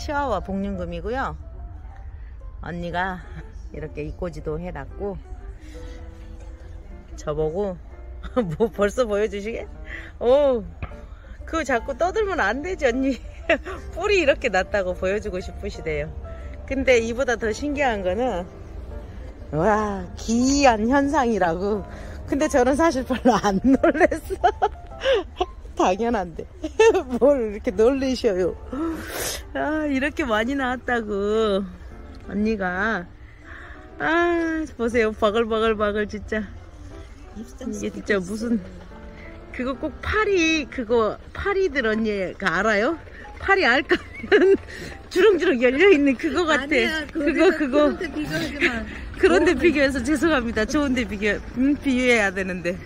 치와와 복륜금이고요. 언니가 이렇게 이꼬지도 해놨고 저보고 뭐 벌써 보여주시게? 오, 그거 자꾸 떠들면 안 되지 언니. 뿔이 이렇게 났다고 보여주고 싶으시대요. 근데 이보다 더 신기한 거는 와 기이한 현상이라고. 근데 저는 사실 별로 안 놀랬어. 당연한데 뭘 이렇게 놀리셔요. 아 이렇게 많이 나왔다고. 언니가. 아 보세요. 바글바글바글 진짜. 이게 진짜 무슨 그거 꼭 파리 그거 파리들 언니가 알아요? 파리 알까면 주렁주렁 열려있는 그거 같아. 아니야, 그거 그거. 그런데 비교하지 마. 그런데 비교해서 죄송합니다. 좋은데 비교 음, 비유해야 되는데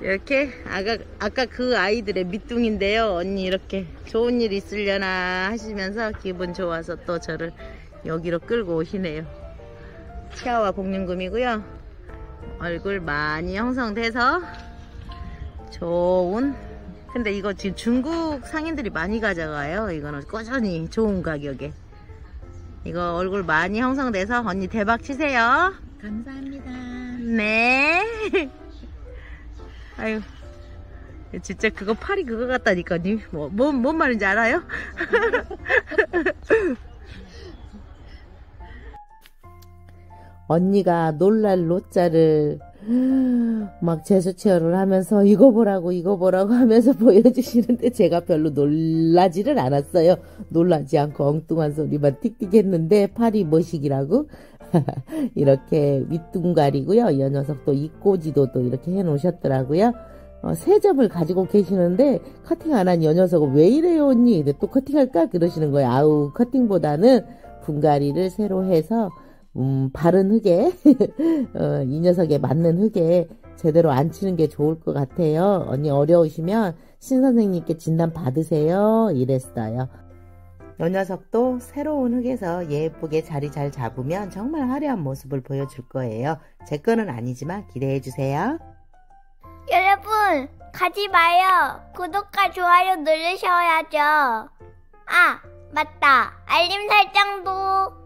이렇게 아까 아까 그 아이들의 밑둥인데요. 언니 이렇게 좋은 일 있으려나 하시면서 기분 좋아서 또 저를 여기로 끌고 오시네요. 치아와 복륜금이고요. 얼굴 많이 형성돼서 좋은 근데 이거 지금 중국 상인들이 많이 가져가요. 이거는 꾸준히 좋은 가격에. 이거 얼굴 많이 형성돼서 언니 대박 치세요. 감사합니다. 네 아유 진짜 그거 팔이 그거 같다니까 니 뭐, 뭐, 뭔 말인지 알아요? 언니가 놀랄 로자를 막 제수체어를 하면서 이거 보라고 이거 보라고 하면서 보여주시는데 제가 별로 놀라지를 않았어요. 놀라지 않고 엉뚱한 소리만 틱틱 했는데 팔이 뭐시기라고 이렇게 윗둥가리고요. 이 녀석도 입꼬지도 또 이렇게 해 놓으셨더라고요. 어, 세 점을 가지고 계시는데 커팅 안한이 녀석은 왜 이래요 언니? 또 커팅할까? 그러시는 거예요. 아우 커팅보다는 분가리를 새로 해서 음, 바른 흙에, 어, 이 녀석에 맞는 흙에 제대로 앉히는 게 좋을 것 같아요. 언니 어려우시면 신 선생님께 진단 받으세요. 이랬어요. 이 녀석도 새로운 흙에서 예쁘게 자리 잘 잡으면 정말 화려한 모습을 보여줄 거예요. 제 거는 아니지만 기대해 주세요. 여러분, 가지 마요. 구독과 좋아요 누르셔야죠. 아, 맞다. 알림 설정도.